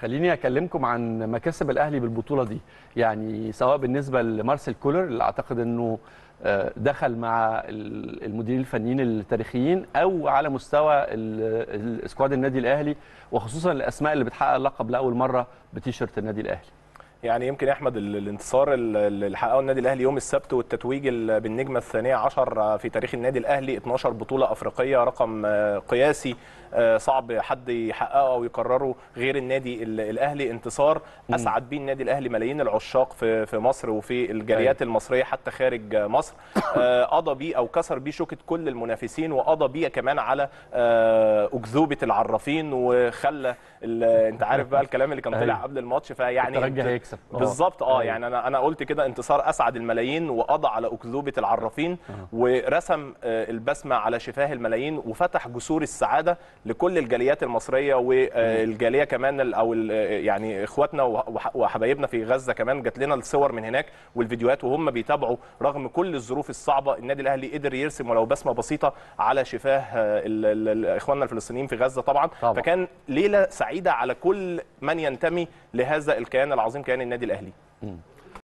خليني أكلمكم عن مكاسب الأهلي بالبطولة دي. يعني سواء بالنسبة لمارسيل كولر اللي أعتقد إنه آه، دخل مع ال- المديرين الفنيين التاريخيين أو على مستوى السكواد النادي الأهلي وخصوصا الأسماء اللي بتحقق اللقب لأول مرة بتيشيرت النادي الأهلي. يعني يمكن يا أحمد ال- الانتصار ال- اللي حققه النادي الأهلي يوم السبت والتتويج ال- بالنجمة الثانية عشر في تاريخ النادي الأهلي 12 بطولة أفريقية رقم آه، قياسي. صعب حد يحققه أو يكرره غير النادي ال- الأهلي انتصار أسعد بيه النادي الأهلي ملايين العشاق في في مصر وفي الجاليات المصرية حتى خارج مصر آه، قضى بيه أو كسر بيه شوكة كل المنافسين وقضى بيه كمان على آه، اكذوبه العرافين وخلى أنت عارف بقى الكلام اللي كان طلع أيوة. قبل الماتش فيعني الترجي هيكسب. آه. بالظبط آه أيوة. يعني أنا أنا قلت كده انتصار أسعد الملايين وقضى على اكذوبه العرافين ورسم آه، البسمة على شفاه الملايين وفتح جسور السعادة لكل الجاليات المصرية والجالية كمان أو يعني إخواتنا وح- وحبايبنا في غزة كمان جات لنا الصور من هناك والفيديوهات وهم بيتابعوا رغم كل الظروف الصعبة. النادي الأهلي قدر يرسم ولو بسمة بسيطة على شفاه إخواننا الفلسطينيين في غزة طبعا, طبعاً. فكان ليلة سعيدة على كل من ينتمي لهذا الكيان العظيم كيان النادي الأهلي.